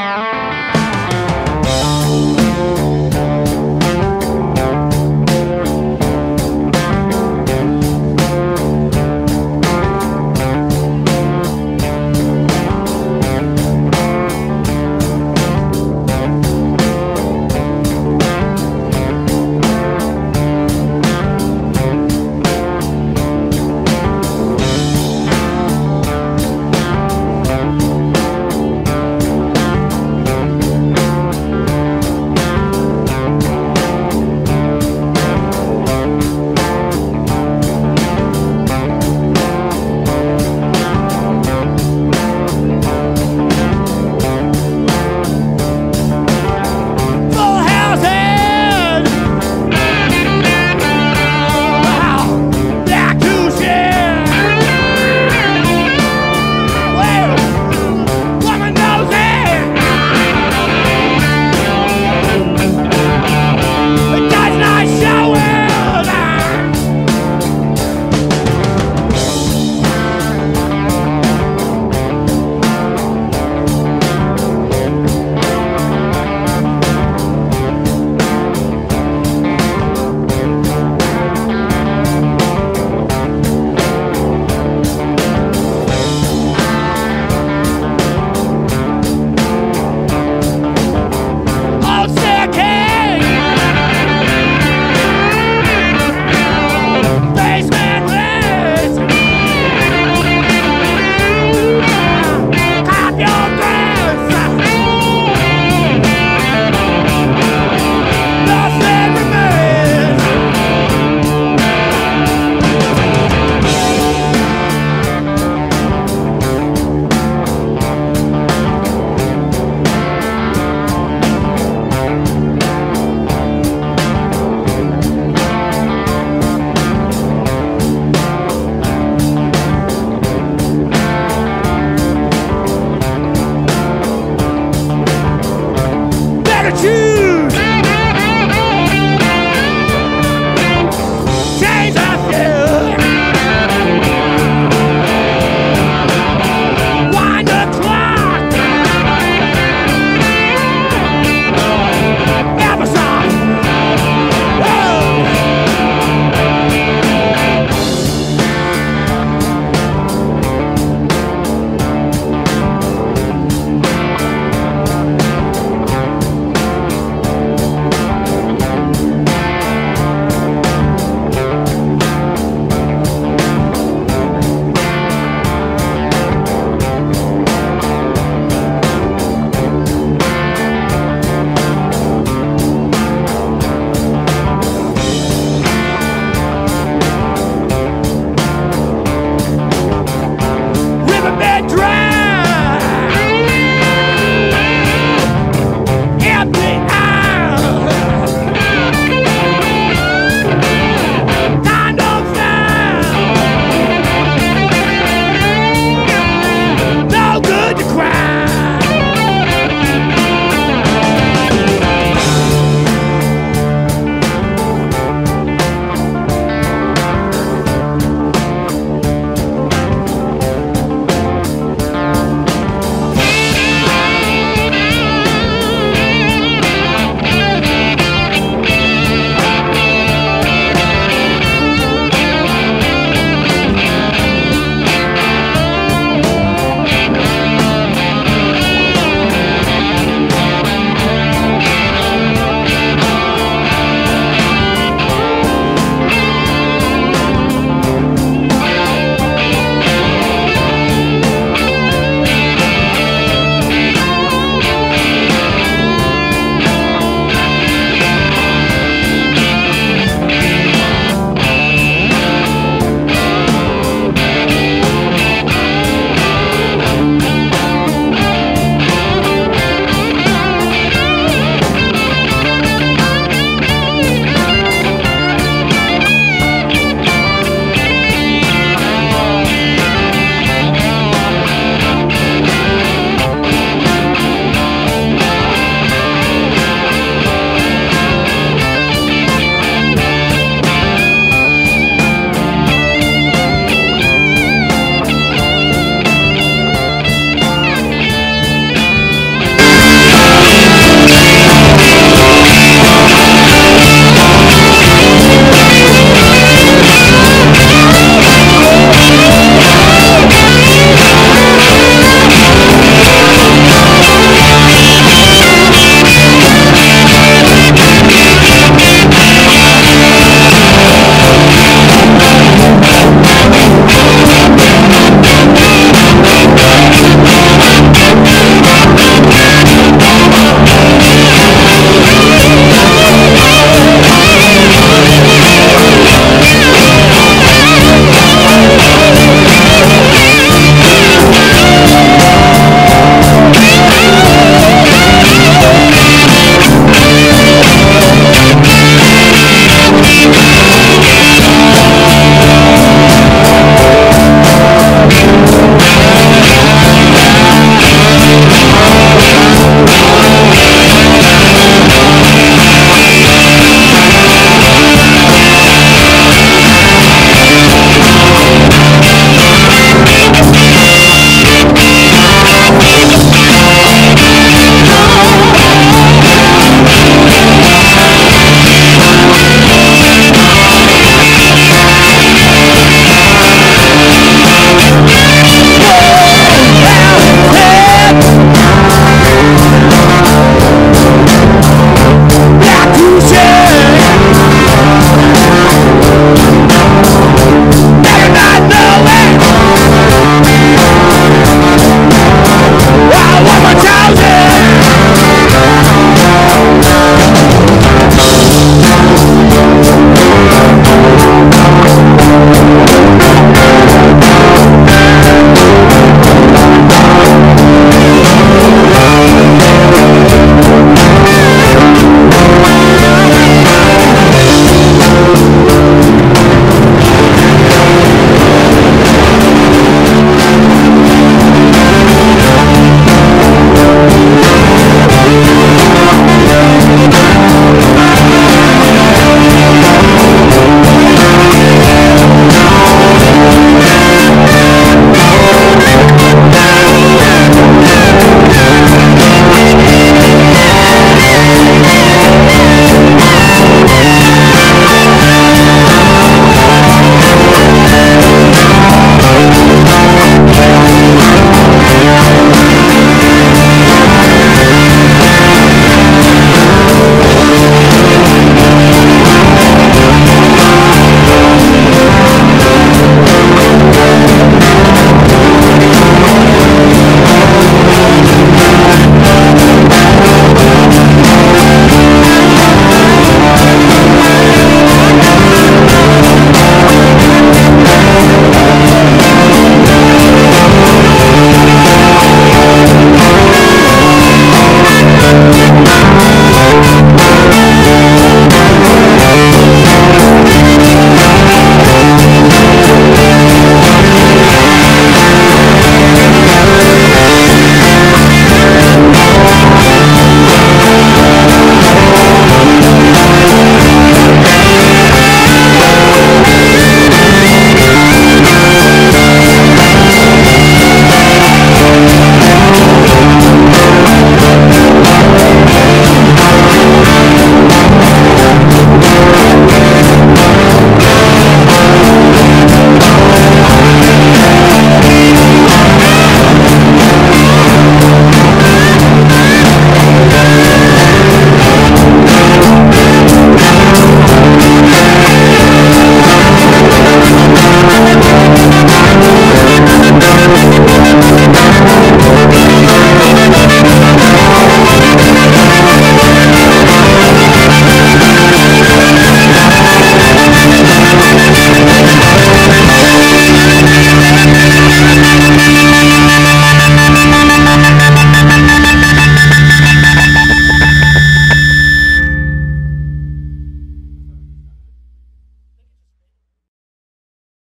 Full